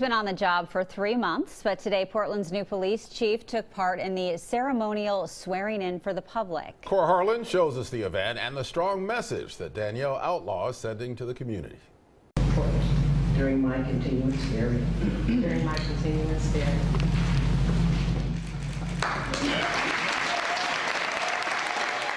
He's been on the job for three months, but today Portland's new police chief took part in the ceremonial swearing in for the public. Kohr Harlan shows us the event and the strong message that Danielle Outlaw is sending to the community. During my continuance there. during my continuance there.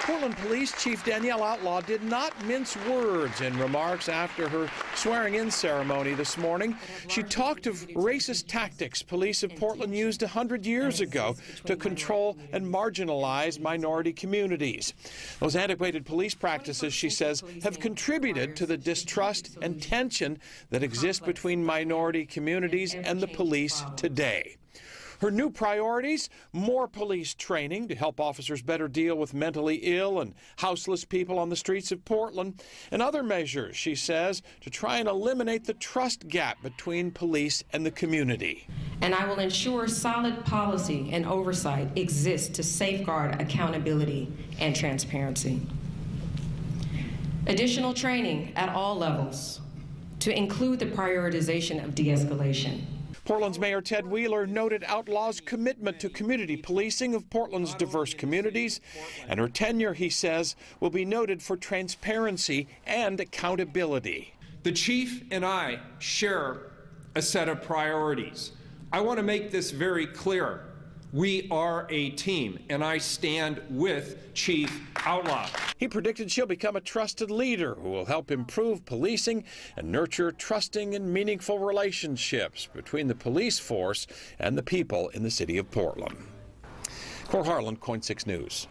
Portland Police Chief Danielle Outlaw did not mince words in remarks after her swearing in ceremony this morning. She talked of racist tactics police of Portland used 100 years ago to control and marginalize minority communities. Those antiquated police practices, she says, have contributed to the distrust and tension that exists between minority communities and the police today. Her new priorities more police training to help officers better deal with mentally ill and houseless people on the streets of Portland, and other measures, she says, to try and eliminate the trust gap between police and the community. And I will ensure solid policy and oversight exist to safeguard accountability and transparency. Additional training at all levels to include the prioritization of de escalation. Portland's Mayor Ted Wheeler noted Outlaw's commitment to community policing of Portland's diverse communities, and her tenure, he says, will be noted for transparency and accountability. The chief and I share a set of priorities. I want to make this very clear. We are a team, and I stand with Chief Outlaw. He predicted she'll become a trusted leader who will help improve policing and nurture trusting and meaningful relationships between the police force and the people in the city of Portland. Kohr Harlan, KOIN 6 News.